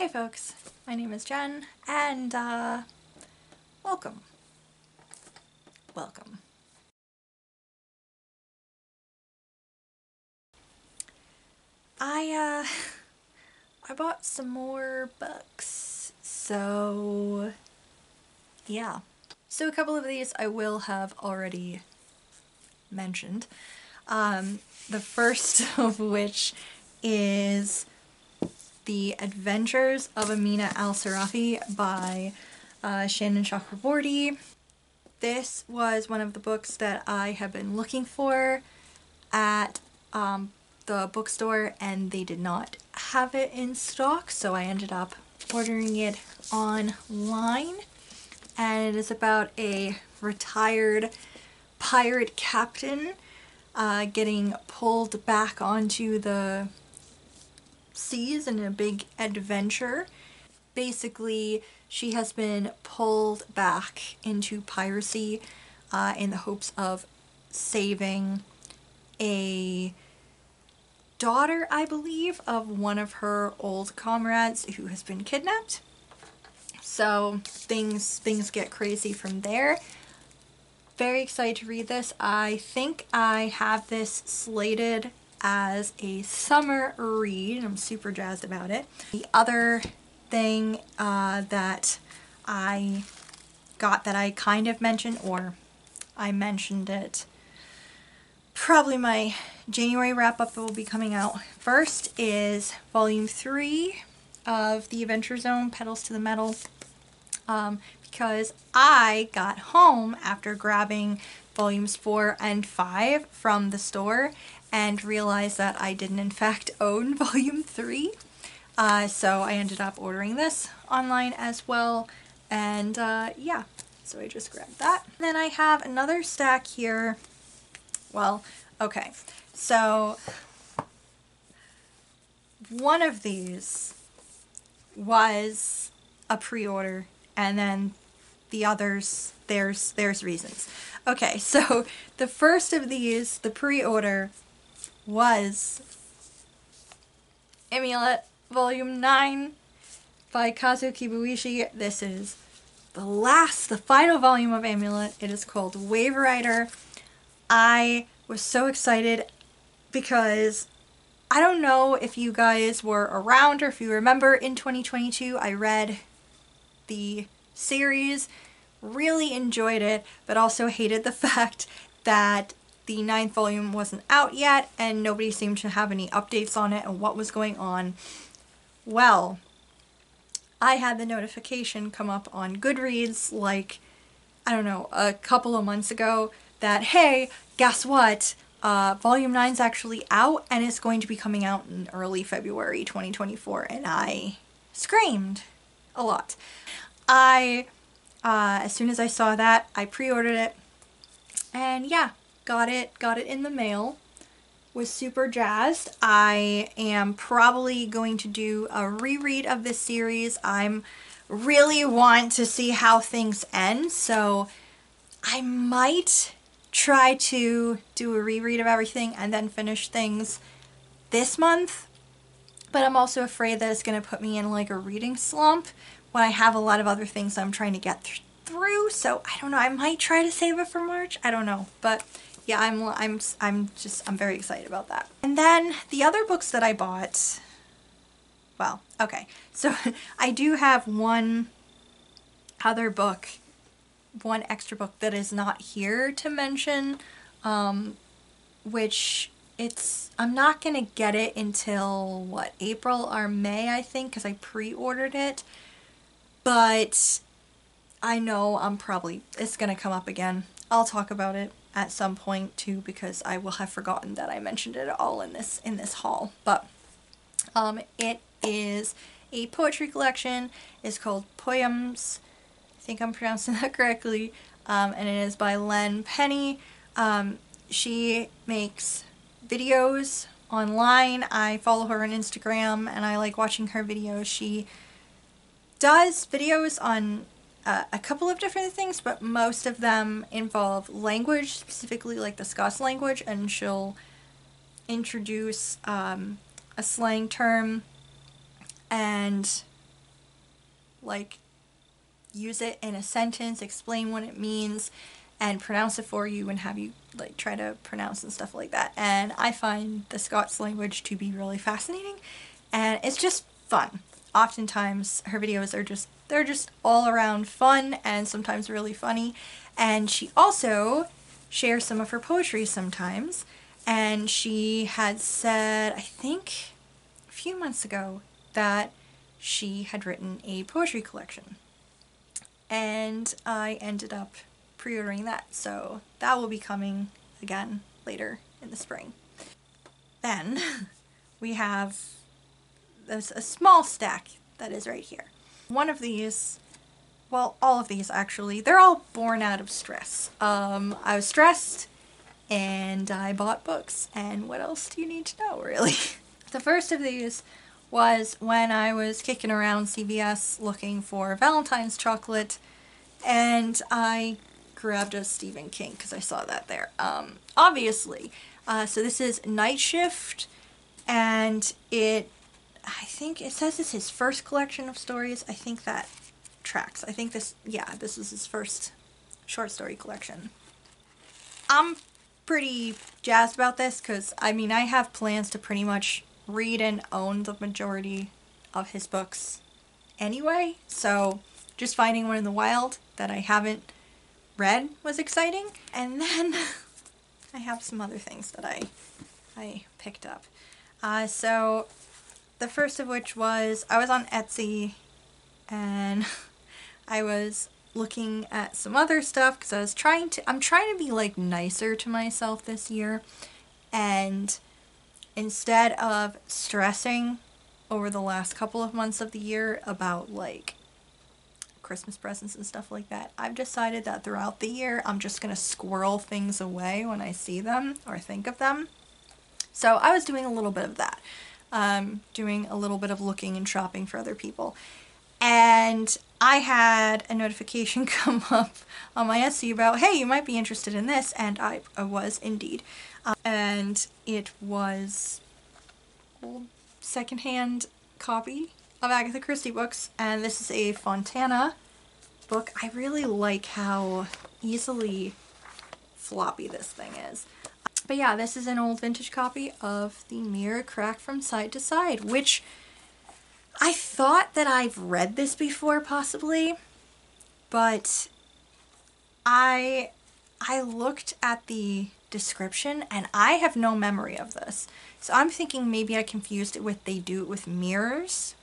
Hey folks, my name is Jen, and uh, welcome. Welcome. I, uh, I bought some more books, so yeah. So a couple of these I will have already mentioned. Um, the first of which is The Adventures of Amina Al-Sirafi by uh, Shannon Chakraborty. This was one of the books that I have been looking for at um, the bookstore and they did not have it in stock so I ended up ordering it online and it is about a retired pirate captain uh, getting pulled back onto the seas in a big adventure. Basically, she has been pulled back into piracy uh, in the hopes of saving a daughter, I believe, of one of her old comrades who has been kidnapped. So things things get crazy from there. Very excited to read this. I think I have this slated as a summer read. I'm super jazzed about it. The other thing uh, that I got that I kind of mentioned, or I mentioned it, probably my January wrap-up that will be coming out first is volume 3 of The Adventure Zone, Petals to the Metal, um, because I got home after grabbing volumes 4 and 5 from the store and realized that I didn't in fact own volume 3. Uh, so I ended up ordering this online as well and uh, yeah, so I just grabbed that. Then I have another stack here. Well, okay, so one of these was a pre-order and then the others there's there's reasons. Okay, so the first of these, the pre-order was Amulet Volume 9 by Kazu Kibuishi. This is the last, the final volume of Amulet. It is called Wave Rider. I was so excited because I don't know if you guys were around or if you remember in 2022 I read the series, really enjoyed it, but also hated the fact that the ninth volume wasn't out yet and nobody seemed to have any updates on it and what was going on. Well, I had the notification come up on Goodreads like, I don't know, a couple of months ago that, hey, guess what? Uh, volume 9 is actually out and it's going to be coming out in early February 2024 and I screamed a lot. I, uh, as soon as I saw that, I pre-ordered it and yeah, got it, got it in the mail, was super jazzed. I am probably going to do a reread of this series. I'm really want to see how things end, so I might try to do a reread of everything and then finish things this month. But I'm also afraid that it's going to put me in like a reading slump when I have a lot of other things I'm trying to get th through. So I don't know. I might try to save it for March. I don't know. But yeah, I'm, I'm, I'm just, I'm very excited about that. And then the other books that I bought, well, okay, so I do have one other book, one extra book that is not here to mention, um, which it's, I'm not going to get it until, what, April or May, I think, because I pre-ordered it, but I know I'm probably, it's going to come up again. I'll talk about it at some point too because I will have forgotten that I mentioned it all in this in this haul. But um, it is a poetry collection. It's called Poyums. I think I'm pronouncing that correctly. Um, and it is by Len Pennie. Um, she makes videos online. I follow her on Instagram and I like watching her videos. She does videos on uh, a couple of different things, but most of them involve language, specifically like the Scots language, and she'll introduce um, a slang term and like use it in a sentence, explain what it means, and pronounce it for you and have you like try to pronounce and stuff like that. And I find the Scots language to be really fascinating and it's just fun. Oftentimes her videos are just they're just all around fun and sometimes really funny. And she also shares some of her poetry sometimes. And she had said, I think a few months ago, that she had written a poetry collection. And I ended up pre-ordering that, so that will be coming again later in the spring. Then we have there's a small stack that is right here. One of these, well, all of these actually, they're all born out of stress. Um, I was stressed and I bought books. And what else do you need to know, really? the first of these was when I was kicking around CVS looking for Valentine's chocolate and I grabbed a Stephen King because I saw that there. Um, obviously. Uh, so this is Night Shift and it, I think it says it's his first collection of stories. I think that tracks. I think this, yeah, this is his first short story collection. I'm pretty jazzed about this because, I mean, I have plans to pretty much read and own the majority of his books anyway. So just finding one in the wild that I haven't read was exciting. And then I have some other things that I, I picked up. Uh, so the first of which was I was on Etsy and I was looking at some other stuff because I was trying to, I'm trying to be like nicer to myself this year and instead of stressing over the last couple of months of the year about like Christmas presents and stuff like that, I've decided that throughout the year I'm just going to squirrel things away when I see them or think of them. So I was doing a little bit of that, um, doing a little bit of looking and shopping for other people. And I had a notification come up on my Etsy about, hey, you might be interested in this, and I, I was indeed. Um, and it was old secondhand copy of Agatha Christie books, and this is a Fontana book. I really like how easily floppy this thing is. But yeah, this is an old vintage copy of The Mirror Crack'd from Side to Side, which I thought that I've read this before possibly, but I I looked at the description and I have no memory of this. So I'm thinking maybe I confused it with They Do It With Mirrors.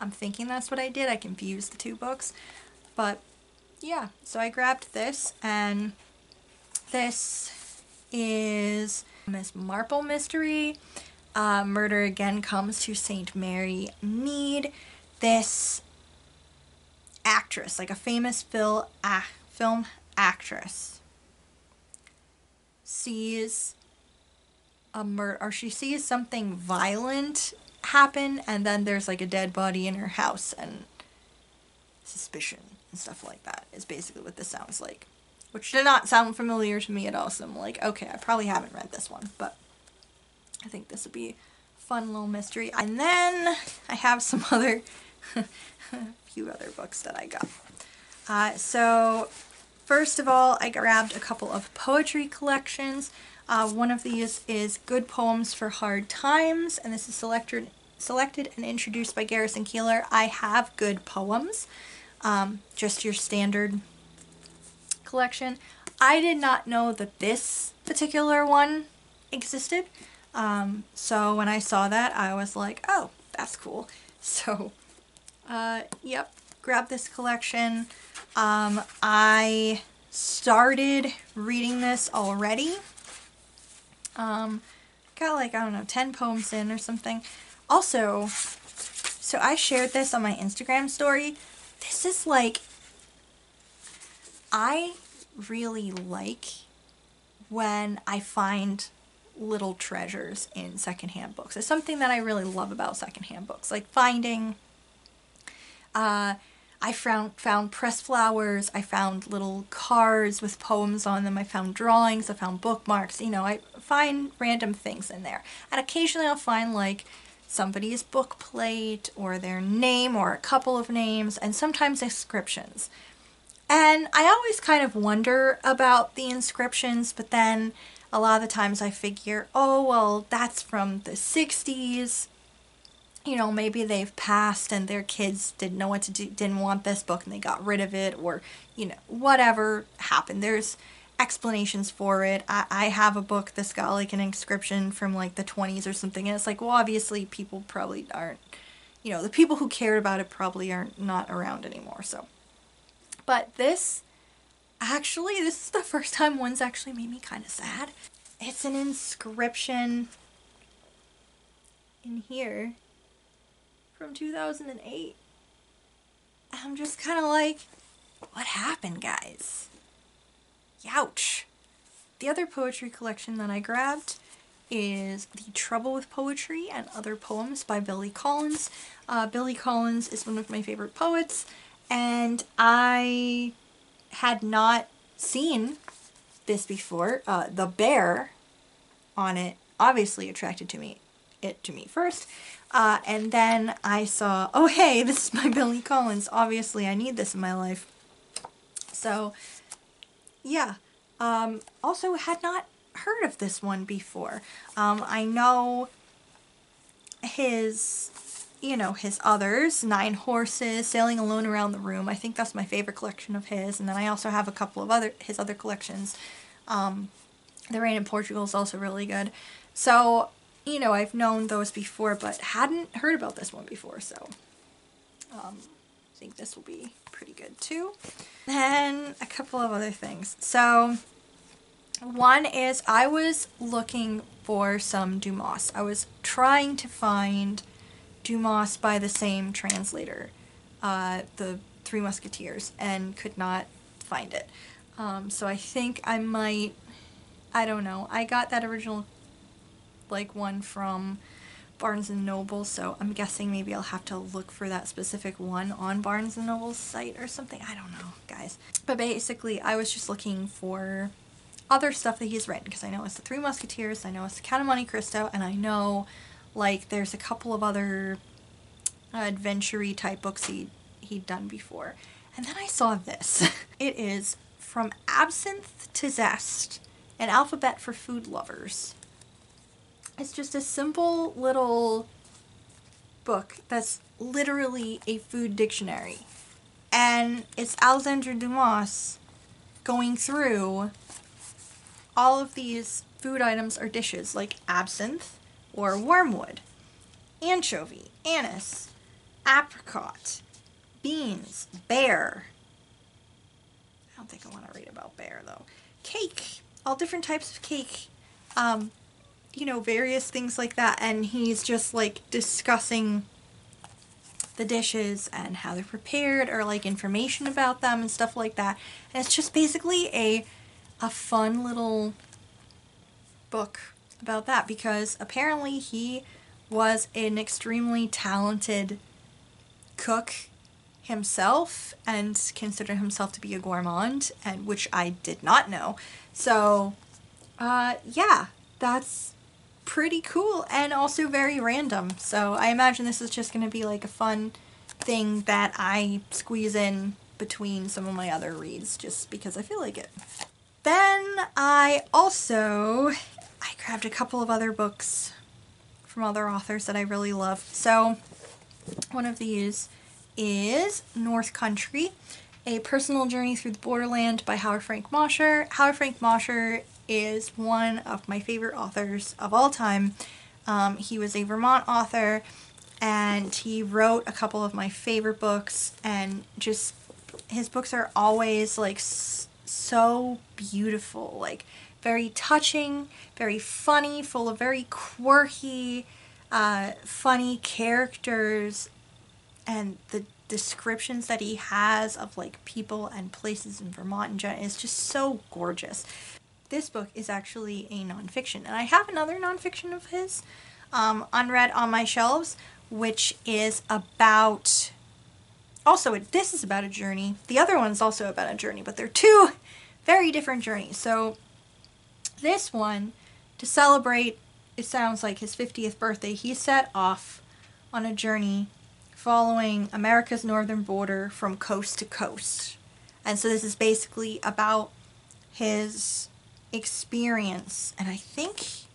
I'm thinking that's what I did. I confused the two books. But yeah, so I grabbed this and this is Miss Marple Mystery. Uh, Murder Again Comes to St. Mary Mead. This actress, like a famous fil- ah, film actress, sees a murder, or she sees something violent happen, and then there's like a dead body in her house, and suspicion and stuff like that is basically what this sounds like. Which did not sound familiar to me at all, so I'm like, okay, I probably haven't read this one, but I think this would be a fun little mystery. And then I have some other, few other books that I got. Uh, so first of all, I grabbed a couple of poetry collections. Uh, one of these is Good Poems for Hard Times, and this is selected, selected and introduced by Garrison Keillor. I have good poems, um, just your standard collection. I did not know that this particular one existed. Um, so when I saw that, I was like, oh, that's cool. So, uh, yep, grab this collection. Um, I started reading this already. Um, got like, I don't know, 10 poems in or something. Also, so I shared this on my Instagram story. This is like, I really like when I find little treasures in secondhand books. It's something that I really love about secondhand books, like finding. Uh, I found found press flowers. I found little cards with poems on them. I found drawings. I found bookmarks. You know, I find random things in there, and occasionally I'll find like somebody's book plate or their name or a couple of names and sometimes inscriptions. And I always kind of wonder about the inscriptions, but then a lot of the times I figure, oh, well, that's from the 60s. You know, maybe they've passed and their kids didn't know what to do, didn't want this book and they got rid of it, or, you know, whatever happened. There's explanations for it. I, I have a book that's got like an inscription from like the 20s or something, and it's like, well, obviously people probably aren't, you know, the people who cared about it probably aren't not around anymore, so. But this, actually, this is the first time one's actually made me kind of sad. It's an inscription in here from 2008. I'm just kind of like, what happened, guys? Youch. The other poetry collection that I grabbed is The Trouble with Poetry and Other Poems by Billy Collins. Uh, Billy Collins is one of my favorite poets and I had not seen this before. Uh, the bear on it obviously attracted to me it to me first. Uh, and then I saw, oh hey, this is my Billy Collins. Obviously I need this in my life. So yeah. Um, also had not heard of this one before. Um, I know his you know, his others, Nine Horses, Sailing Alone Around the Room. I think that's my favorite collection of his. And then I also have a couple of other his other collections. Um, the Rain in Portugal is also really good. So, you know, I've known those before, but hadn't heard about this one before. So, um, I think this will be pretty good too. Then a couple of other things. So, one is I was looking for some Dumas. I was trying to find Dumas by the same translator, uh, the Three Musketeers, and could not find it. Um, so I think I might, I don't know. I got that original, like, one from Barnes & Noble, so I'm guessing maybe I'll have to look for that specific one on Barnes & Noble's site or something. I don't know, guys. But basically, I was just looking for other stuff that he's written, because I know it's the Three Musketeers, I know it's the Count of Monte Cristo, and I know like there's a couple of other uh, adventure type books he he'd done before. And then I saw this. it is From Absinthe to Zest, an alphabet for food lovers. It's just a simple little book that's literally a food dictionary. And it's Alexandre Dumas going through all of these food items or dishes like absinthe, or wormwood, anchovy, anise, apricot, beans, bear. I don't think I want to read about bear though. Cake, all different types of cake. Um, you know, various things like that. And he's just like discussing the dishes and how they're prepared or like information about them and stuff like that. And it's just basically a a fun little book about that because apparently he was an extremely talented cook himself and considered himself to be a gourmand and which I did not know. So uh yeah, that's pretty cool and also very random. So I imagine this is just going to be like a fun thing that I squeeze in between some of my other reads just because I feel like it. Then I also I grabbed a couple of other books from other authors that I really love. So one of these is North Country, A Personal Journey Through the Borderland by Howard Frank Mosher. Howard Frank Mosher is one of my favorite authors of all time. Um, he was a Vermont author and he wrote a couple of my favorite books and just his books are always like so beautiful like very touching, very funny, full of very quirky, uh, funny characters, and the descriptions that he has of like people and places in Vermont and general is just so gorgeous. This book is actually a nonfiction, and I have another nonfiction of his um, unread on my shelves, which is about. Also, this is about a journey. The other one's also about a journey, but they're two very different journeys. So this one, to celebrate, it sounds like his 50th birthday, he set off on a journey following America's northern border from coast to coast. And so this is basically about his experience. And I think,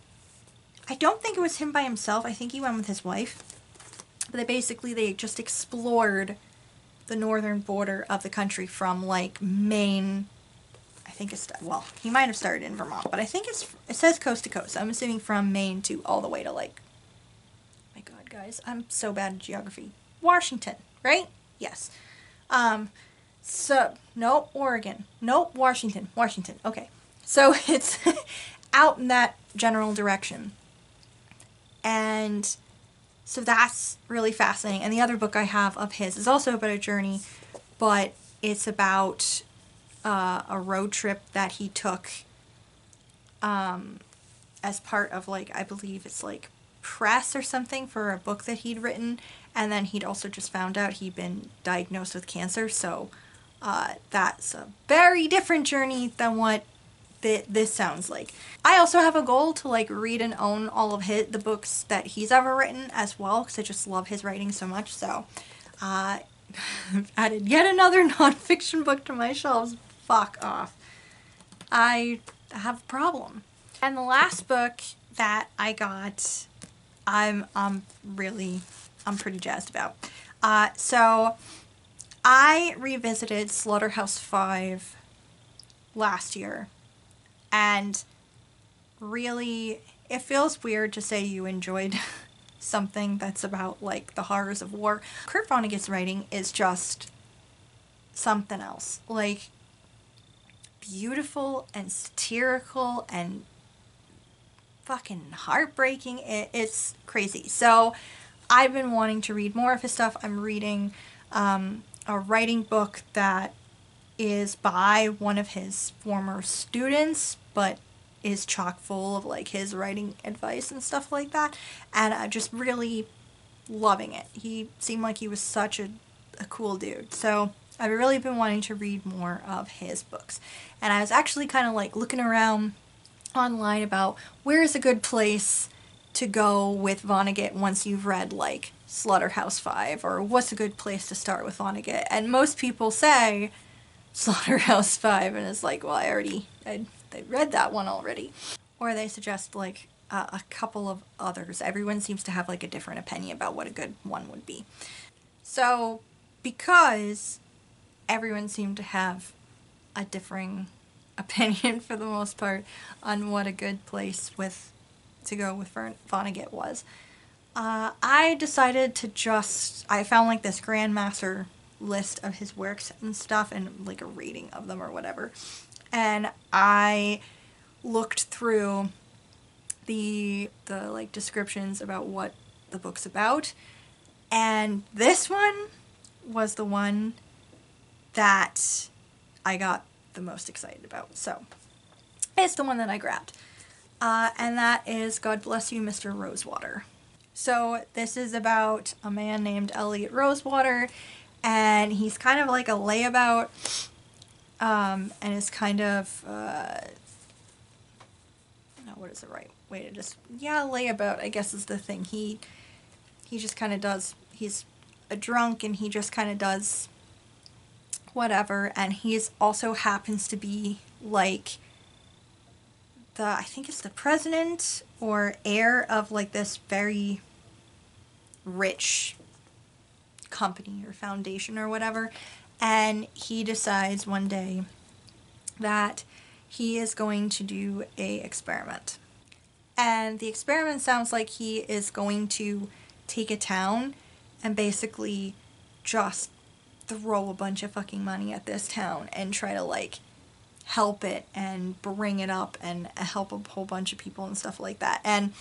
I don't think it was him by himself. I think he went with his wife. But they basically, they just explored the northern border of the country from like Maine. I think it's, well, he might have started in Vermont, but I think it's, it says coast to coast. I'm assuming from Maine to all the way to like, my God, guys, I'm so bad at geography. Washington, right? Yes. Um, so, no, Oregon. Nope, Washington. Washington. Okay. So it's out in that general direction. And so that's really fascinating. And the other book I have of his is also about a journey, but it's about uh, a road trip that he took um, as part of, like, I believe it's like press or something for a book that he'd written. And then he'd also just found out he'd been diagnosed with cancer. So uh, that's a very different journey than what th- this sounds like. I also have a goal to like read and own all of his the books that he's ever written as well because I just love his writing so much. So uh, I've added yet another nonfiction book to my shelves. Fuck off. I have a problem. And the last book that I got, I'm um really I'm pretty jazzed about. Uh, so I revisited Slaughterhouse Five last year, and really, it feels weird to say you enjoyed something that's about like the horrors of war. Kurt Vonnegut's writing is just something else. Like beautiful and satirical and fucking heartbreaking. It, it's crazy. So I've been wanting to read more of his stuff. I'm reading um, a writing book that is by one of his former students, but is chock full of like his writing advice and stuff like that. And I'm just really loving it. He seemed like he was such a, a cool dude. So I've really been wanting to read more of his books. And I was actually kind of like looking around online about where is a good place to go with Vonnegut once you've read like Slaughterhouse Five or what's a good place to start with Vonnegut. And most people say Slaughterhouse Five, and it's like, well, I already I, I read that one already. Or they suggest like uh, a couple of others. Everyone seems to have like a different opinion about what a good one would be. So because everyone seemed to have a differing opinion for the most part on what a good place with to go with Vonnegut was. Uh, I decided to just I found like this grandmaster list of his works and stuff and like a rating of them or whatever. And I looked through the the like descriptions about what the book's about. And this one was the one that I got the most excited about. So it's the one that I grabbed. Uh, and that is God Bless You, Mr. Rosewater. So this is about a man named Eliot Rosewater, and he's kind of like a layabout, um, and it's kind of, uh, no, what is the right way to just, yeah, layabout, I guess is the thing. He, he just kind of does, he's a drunk, and he just kind of does whatever, and he's also happens to be like the I think it's the president or heir of like this very rich company or foundation or whatever and he decides one day that he is going to do a experiment and the experiment sounds like he is going to take a town and basically just throw a bunch of fucking money at this town and try to like help it and bring it up and help a whole bunch of people and stuff like that. And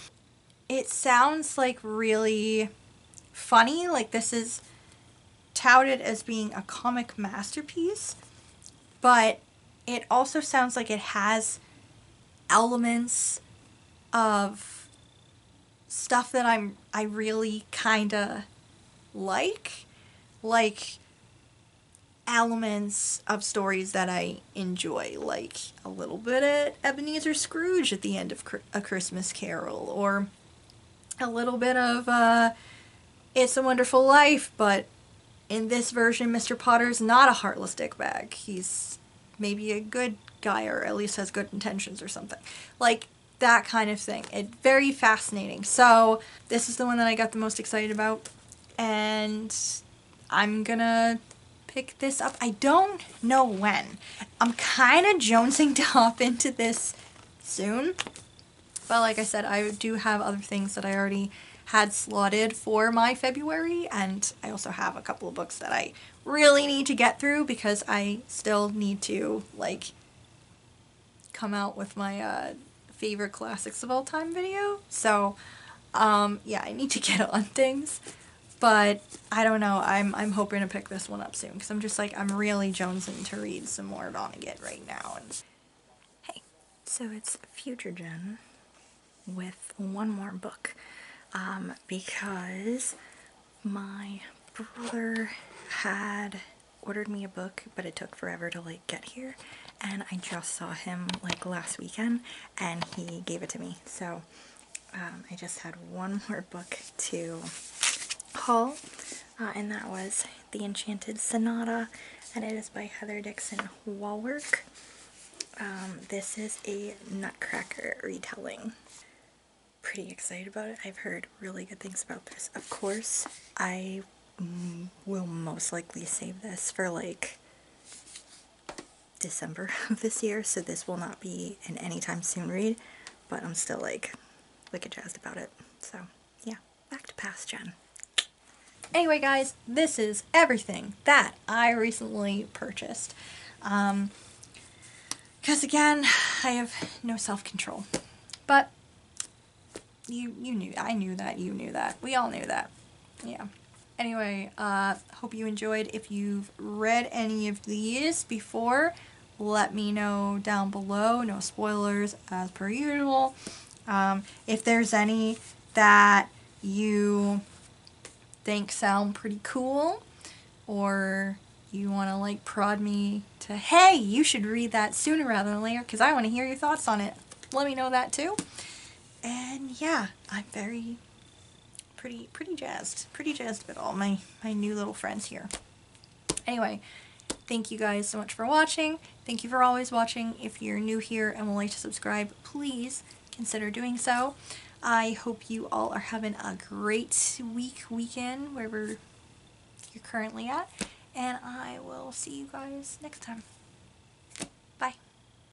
it sounds like really funny. Like this is touted as being a comic masterpiece, but it also sounds like it has elements of stuff that I'm I really kind of like like elements of stories that I enjoy, like a little bit of Ebenezer Scrooge at the end of A Christmas Carol, or a little bit of uh, It's a Wonderful Life, but in this version, Mr. Potter's not a heartless dickbag. He's maybe a good guy or at least has good intentions or something. Like that kind of thing. It very fascinating. So this is the one that I got the most excited about and I'm gonna pick this up. I don't know when. I'm kind of jonesing to hop into this soon. But like I said, I do have other things that I already had slotted for my February and I also have a couple of books that I really need to get through because I still need to like come out with my uh, favorite classics of all time video. So um, yeah, I need to get on things. But I don't know. I'm I'm hoping to pick this one up soon because I'm just like I'm really jonesing to read some more Vonnegut right now. And hey, so it's Future Jen with one more book um, because my brother had ordered me a book, but it took forever to like get here, and I just saw him like last weekend, and he gave it to me. So um, I just had one more book to haul, uh, and that was The Enchanted Sonata, and it is by Heather Dixon Wallwork. Um, this is a Nutcracker retelling. Pretty excited about it. I've heard really good things about this. Of course, I will most likely save this for like December of this year, so this will not be an anytime soon read, but I'm still like wicked jazzed about it. So yeah, back to past Jen. Anyway guys, this is everything that I recently purchased. Um, because again, I have no self-control. But you you knew I knew that, you knew that. We all knew that. Yeah. Anyway, uh hope you enjoyed. If you've read any of these before, let me know down below. No spoilers as per usual. Um, if there's any that you think sound pretty cool or you want to like prod me to hey you should read that sooner rather than later because I want to hear your thoughts on it let me know that too and yeah I'm very pretty pretty jazzed pretty jazzed about all my my new little friends here. Anyway thank you guys so much for watching. Thank you for always watching. If you're new here and would like to subscribe please consider doing so. I hope you all are having a great week weekend wherever you're currently at. And I will see you guys next time.